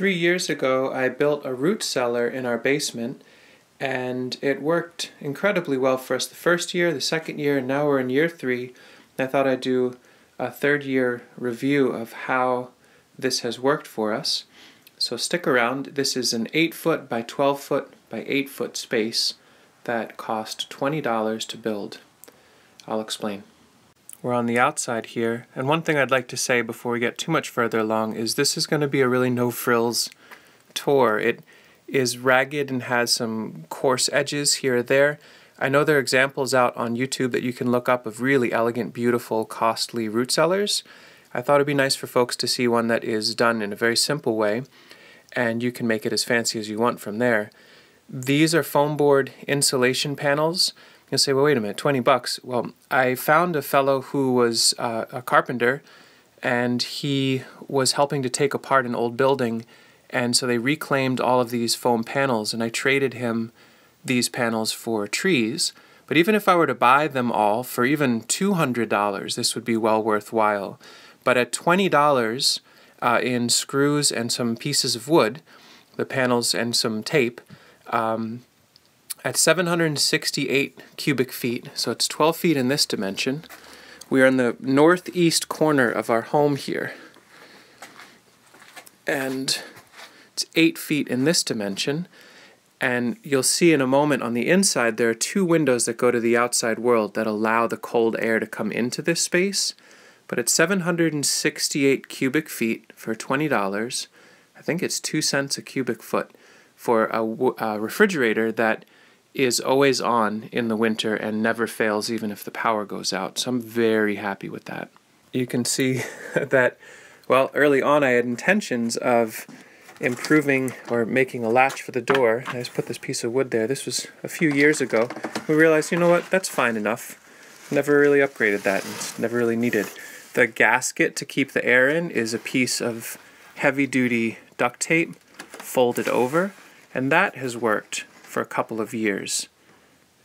Three years ago, I built a root cellar in our basement, and it worked incredibly well for us the first year, the second year, and now we're in year three. I thought I'd do a third year review of how this has worked for us. So stick around. This is an 8 foot by 12 foot by 8 foot space that cost $20 to build. I'll explain. We're on the outside here, and one thing I'd like to say before we get too much further along is this is going to be a really no-frills tour. It is ragged and has some coarse edges here or there. I know there are examples out on YouTube that you can look up of really elegant, beautiful, costly root cellars. I thought it'd be nice for folks to see one that is done in a very simple way, and you can make it as fancy as you want from there. These are foam board insulation panels You'll say, well, wait a minute, 20 bucks. Well, I found a fellow who was uh, a carpenter and he was helping to take apart an old building. And so they reclaimed all of these foam panels and I traded him these panels for trees. But even if I were to buy them all for even $200, this would be well worthwhile. But at $20 uh, in screws and some pieces of wood, the panels and some tape, um, at 768 cubic feet, so it's 12 feet in this dimension, we are in the northeast corner of our home here. And it's 8 feet in this dimension. And you'll see in a moment on the inside there are two windows that go to the outside world that allow the cold air to come into this space. But at 768 cubic feet for $20, I think it's 2 cents a cubic foot for a, a refrigerator that is always on in the winter and never fails even if the power goes out. So I'm very happy with that. You can see that, well, early on I had intentions of improving or making a latch for the door. I just put this piece of wood there. This was a few years ago. We realized, you know what, that's fine enough. Never really upgraded that and never really needed. The gasket to keep the air in is a piece of heavy duty duct tape folded over, and that has worked for a couple of years.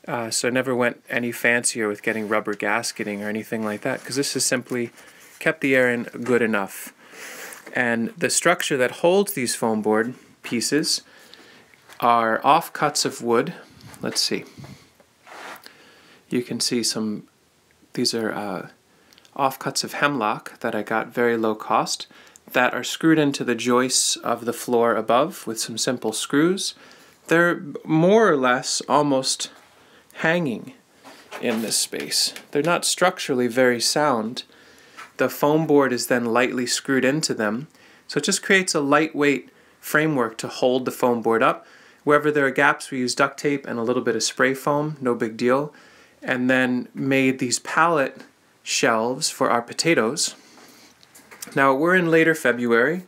Uh, so I never went any fancier with getting rubber gasketing or anything like that because this has simply kept the air in good enough. And the structure that holds these foam board pieces are offcuts of wood. Let's see. You can see some, these are uh, offcuts of hemlock that I got very low cost that are screwed into the joists of the floor above with some simple screws they're more or less almost hanging in this space. They're not structurally very sound. The foam board is then lightly screwed into them, so it just creates a lightweight framework to hold the foam board up. Wherever there are gaps, we use duct tape and a little bit of spray foam, no big deal, and then made these pallet shelves for our potatoes. Now we're in later February,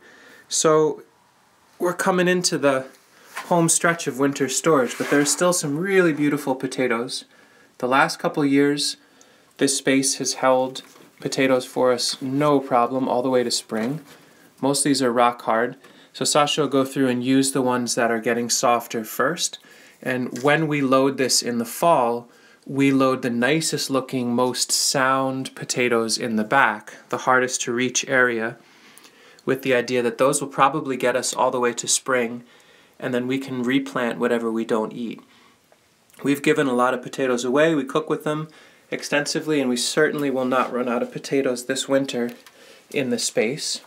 so we're coming into the home stretch of winter storage, but there are still some really beautiful potatoes. The last couple years, this space has held potatoes for us no problem all the way to spring. Most of these are rock hard, so Sasha will go through and use the ones that are getting softer first. And when we load this in the fall, we load the nicest looking, most sound potatoes in the back, the hardest to reach area, with the idea that those will probably get us all the way to spring and then we can replant whatever we don't eat. We've given a lot of potatoes away, we cook with them extensively, and we certainly will not run out of potatoes this winter in the space.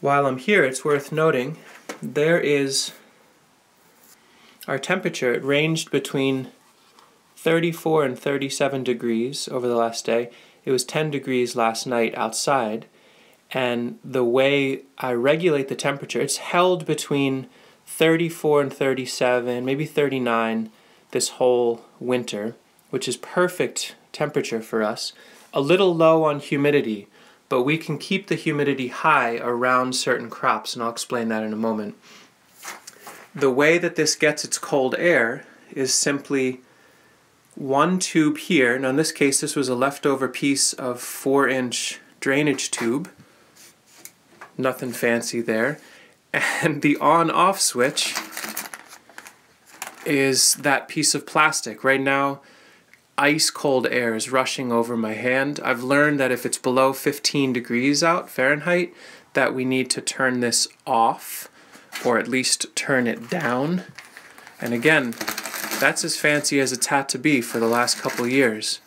While I'm here, it's worth noting there is our temperature. It ranged between 34 and 37 degrees over the last day. It was 10 degrees last night outside and the way I regulate the temperature, it's held between 34 and 37, maybe 39 this whole winter, which is perfect temperature for us. A little low on humidity, but we can keep the humidity high around certain crops, and I'll explain that in a moment. The way that this gets its cold air is simply one tube here. Now in this case, this was a leftover piece of four inch drainage tube nothing fancy there. And the on-off switch is that piece of plastic. Right now, ice cold air is rushing over my hand. I've learned that if it's below 15 degrees out Fahrenheit, that we need to turn this off or at least turn it down. And again, that's as fancy as it's had to be for the last couple years.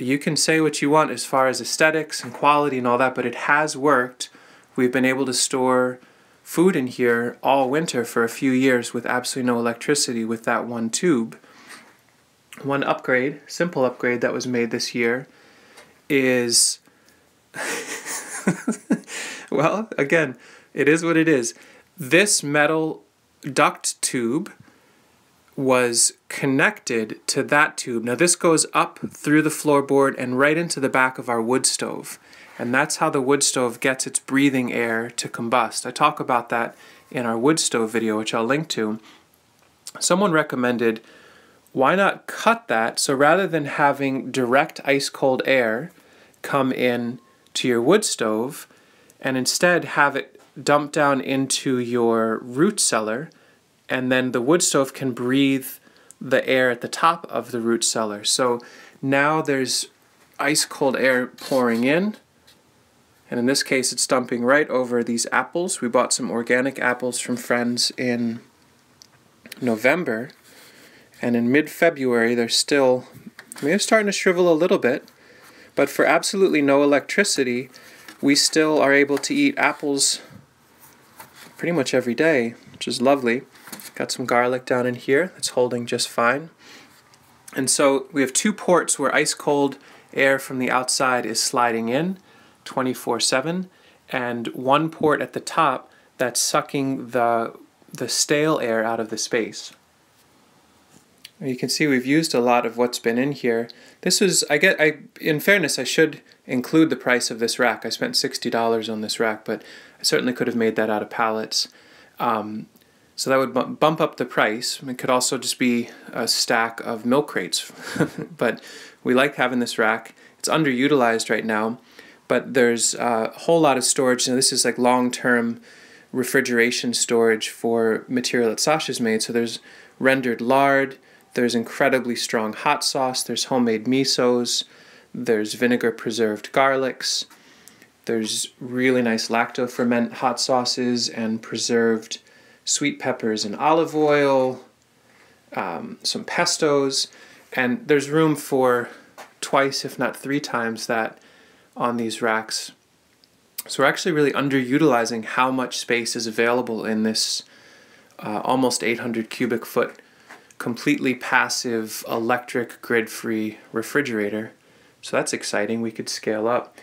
You can say what you want as far as aesthetics and quality and all that, but it has worked. We've been able to store food in here all winter for a few years with absolutely no electricity with that one tube. One upgrade, simple upgrade that was made this year is well, again, it is what it is. This metal duct tube was connected to that tube. Now this goes up through the floorboard and right into the back of our wood stove. And that's how the wood stove gets its breathing air to combust. I talk about that in our wood stove video, which I'll link to. Someone recommended, why not cut that so rather than having direct ice cold air come in to your wood stove and instead have it dump down into your root cellar and then the wood stove can breathe the air at the top of the root cellar. So now there's ice cold air pouring in and in this case it's dumping right over these apples. We bought some organic apples from friends in November and in mid-February they're still, I mean, they're starting to shrivel a little bit but for absolutely no electricity we still are able to eat apples pretty much every day, which is lovely. Got some garlic down in here that's holding just fine. And so we have two ports where ice cold air from the outside is sliding in 24-7 and one port at the top that's sucking the, the stale air out of the space. You can see we've used a lot of what's been in here. This was, I get, I in fairness, I should include the price of this rack. I spent $60 on this rack, but I certainly could have made that out of pallets. Um, so that would bump up the price. It could also just be a stack of milk crates. but we like having this rack. It's underutilized right now, but there's a whole lot of storage. Now this is like long-term refrigeration storage for material that Sasha's made. So there's rendered lard, there's incredibly strong hot sauce, there's homemade misos, there's vinegar preserved garlics, there's really nice lacto ferment hot sauces and preserved sweet peppers and olive oil, um, some pestos, and there's room for twice, if not three times that on these racks. So we're actually really underutilizing how much space is available in this uh, almost 800 cubic foot completely passive electric grid-free refrigerator. So that's exciting. We could scale up.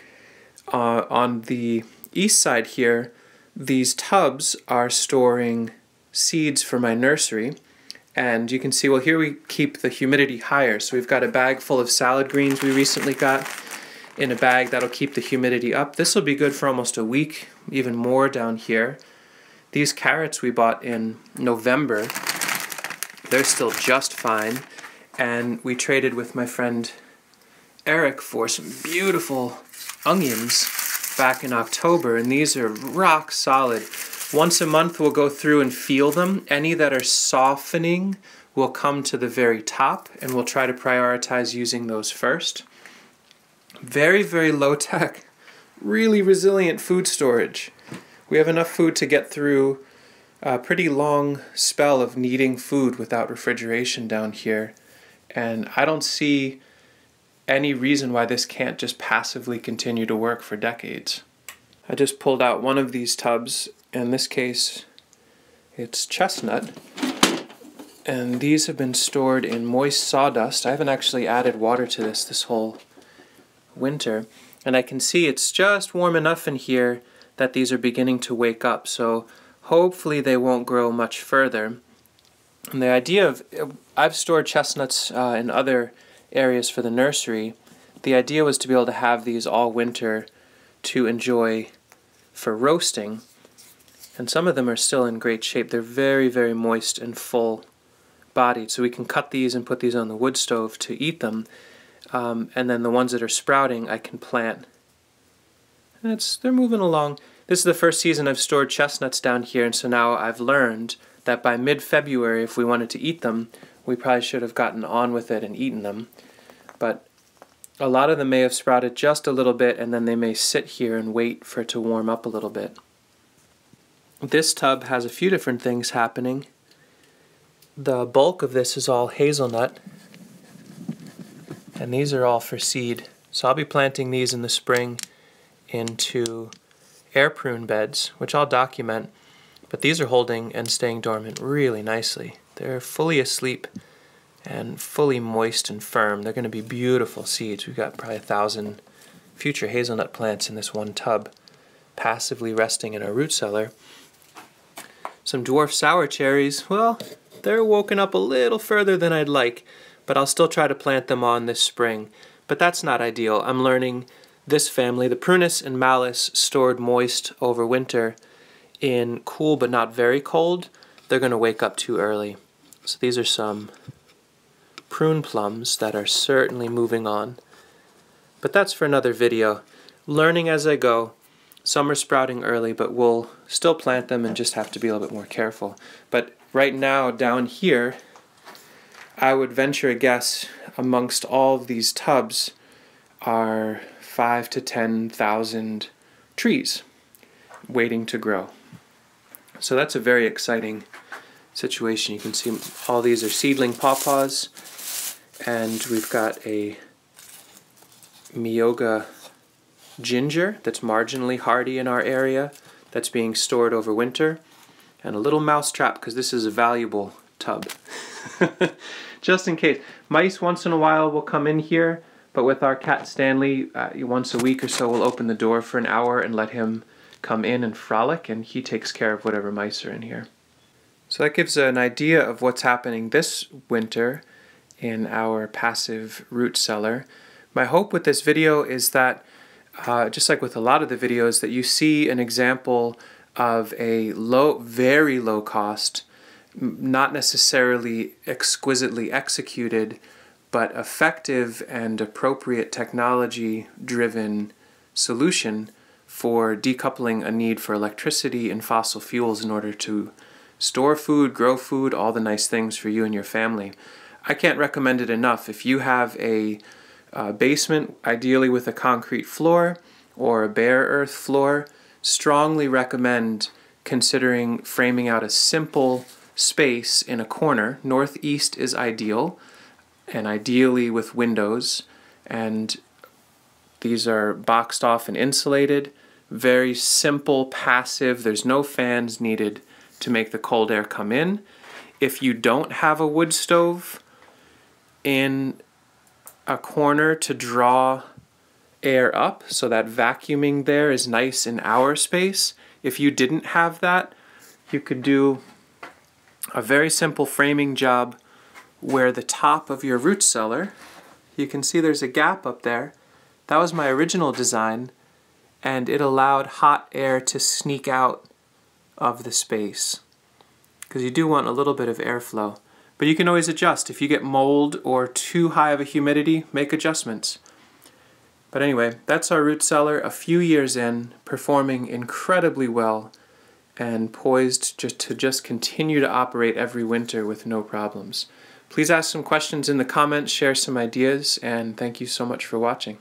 Uh, on the east side here, these tubs are storing seeds for my nursery. And you can see, well, here we keep the humidity higher. So we've got a bag full of salad greens we recently got in a bag that'll keep the humidity up. This will be good for almost a week, even more down here. These carrots we bought in November they're still just fine. And we traded with my friend Eric for some beautiful onions back in October, and these are rock solid. Once a month, we'll go through and feel them. Any that are softening will come to the very top, and we'll try to prioritize using those first. Very, very low tech, really resilient food storage. We have enough food to get through a pretty long spell of needing food without refrigeration down here. And I don't see any reason why this can't just passively continue to work for decades. I just pulled out one of these tubs. In this case, it's chestnut. And these have been stored in moist sawdust. I haven't actually added water to this this whole winter. And I can see it's just warm enough in here that these are beginning to wake up. So Hopefully they won't grow much further. And the idea of, I've stored chestnuts uh, in other areas for the nursery. The idea was to be able to have these all winter to enjoy for roasting. And some of them are still in great shape. They're very, very moist and full bodied. So we can cut these and put these on the wood stove to eat them. Um, and then the ones that are sprouting I can plant. It's, they're moving along. This is the first season I've stored chestnuts down here, and so now I've learned that by mid-February, if we wanted to eat them, we probably should have gotten on with it and eaten them. But A lot of them may have sprouted just a little bit and then they may sit here and wait for it to warm up a little bit. This tub has a few different things happening. The bulk of this is all hazelnut and these are all for seed. So I'll be planting these in the spring into air prune beds, which I'll document, but these are holding and staying dormant really nicely. They're fully asleep and fully moist and firm. They're going to be beautiful seeds. We've got probably a thousand future hazelnut plants in this one tub, passively resting in our root cellar. Some dwarf sour cherries, well, they're woken up a little further than I'd like, but I'll still try to plant them on this spring. But that's not ideal. I'm learning this family, the prunus and malus, stored moist over winter in cool but not very cold, they're going to wake up too early. So these are some prune plums that are certainly moving on. But that's for another video. Learning as I go. Some are sprouting early, but we'll still plant them and just have to be a little bit more careful. But right now, down here, I would venture a guess amongst all of these tubs are five to ten thousand trees waiting to grow. So that's a very exciting situation. You can see all these are seedling pawpaws, and we've got a Myoga ginger that's marginally hardy in our area that's being stored over winter, and a little mouse trap because this is a valuable tub. Just in case. Mice once in a while will come in here, but with our cat Stanley, uh, once a week or so we'll open the door for an hour and let him come in and frolic, and he takes care of whatever mice are in here. So that gives an idea of what's happening this winter in our passive root cellar. My hope with this video is that, uh, just like with a lot of the videos, that you see an example of a low, very low cost, not necessarily exquisitely executed, but effective and appropriate technology driven solution for decoupling a need for electricity and fossil fuels in order to store food, grow food, all the nice things for you and your family. I can't recommend it enough. If you have a uh, basement, ideally with a concrete floor or a bare earth floor, strongly recommend considering framing out a simple space in a corner. Northeast is ideal, and ideally with windows. And these are boxed off and insulated. Very simple, passive. There's no fans needed to make the cold air come in. If you don't have a wood stove in a corner to draw air up so that vacuuming there is nice in our space, if you didn't have that, you could do a very simple framing job where the top of your root cellar, you can see there's a gap up there. That was my original design and it allowed hot air to sneak out of the space because you do want a little bit of airflow. But you can always adjust. If you get mold or too high of a humidity, make adjustments. But anyway, that's our root cellar a few years in, performing incredibly well and poised just to just continue to operate every winter with no problems. Please ask some questions in the comments, share some ideas, and thank you so much for watching.